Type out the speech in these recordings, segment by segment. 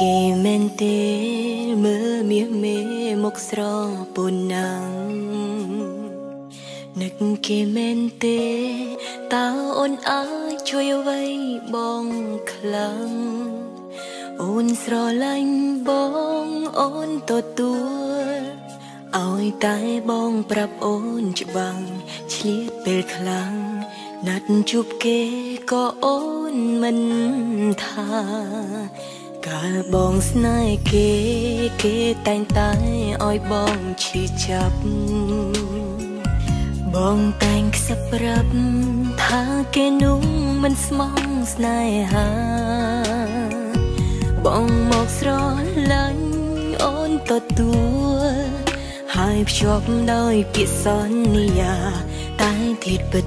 គេមែនទេមើលមាសមេមកស្រពូនណាំងនឹកគេមែនទេតើអូនអាចជួយអ្វីបងខ្លាំងអូនស្រឡាញ់បងអូនទទួលឲ្យតែបងប្រាប់អូនច្បាំងឆ្លៀតពេលខ្លាំងណាត់ជួបគេក៏អូនមិនថា កាលបងស្នេហ៍គេគេតែងតែឲ្យបងឈឺចាប់បងតែងខ្សឹបប្រាប់ថាគេនោះមិនស្មងស្នេហា បងមកស្រឡាញ់អូនទទួលហើយភ្ជាប់ដោយពាក្យសន្យាតែធៀបពិត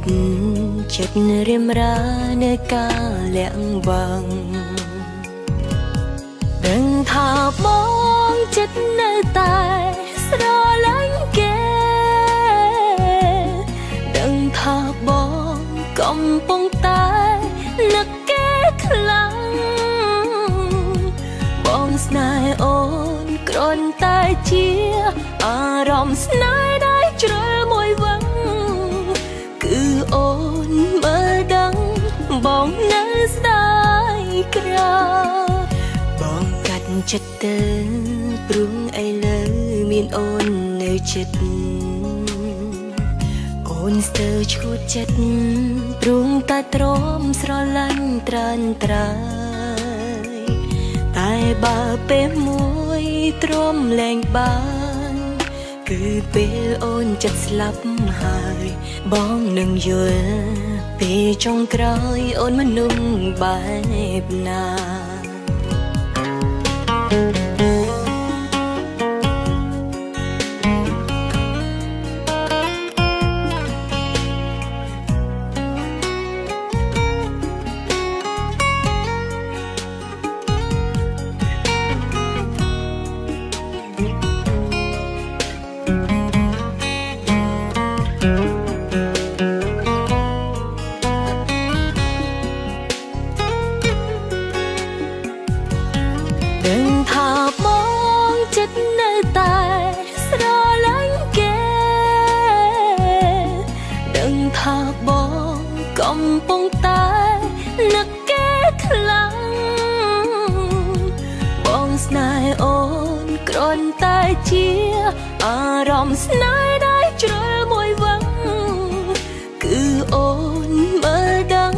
ចិត្តរៀមរានៅការលាក់បាំងដឹង ថាបងចិត្តនៅតែស្រឡាញ់គេដឹងថាបងកំពុងតែនឹកគេខ្លាំងបងស្នេហ៍អូនគ្រាន់តែជាអារម្មណ៍ស្នេហ៍ដែលជ្រុលមួយវឹងគឺអូនមើលដឹងបងនៅស្ដាយក្រៅ ចិត្តទៅព្រោះឥឡូវមានអូននៅចិត្តអូនស្ទើរឈួតចិត្តព្រោះតែទ្រាំស្រឡាញ់ត្រានត្រើយតែបើពេលមួយទ្រាំលែងបានគឺពេលអូនចិត្តស្លាប់ហើយបងនឹងយល់ពេលចុងក្រោយអូនមនុស្សបែបណា Música ថាបងកំពុងតែនឹកគេខ្លាំងបងស្នេហ៍អូនគ្រាន់តែជាអារម្មណ៍ស្នេហ៍ដែលជ្រុលមួយវឹងគឺអូនមើលដឹង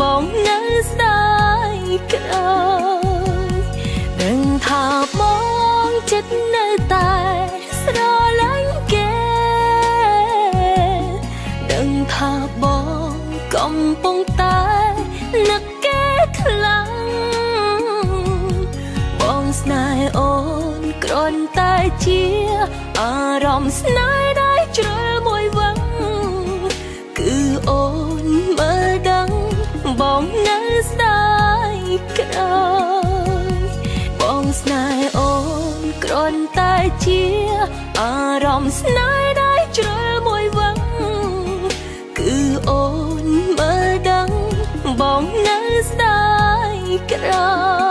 បងនៅស្ដាយក្រោយ ចិត្តនៅតែស្រឡាញ់ថាបងកំពុងតែនឹកគេខ្លាំងបងស្នេហ៍អូនគ្រាន់តែជាអារម្មណ៍ស្នេហ៍ដែលជ្រុលមួយ គ្រាន់តែជាអារម្មណ៍ស្នេហ៍ដែលជ្រុលមួយវឹងគឺអូនមើលដឹងបងនៅស្ដាយក្រោ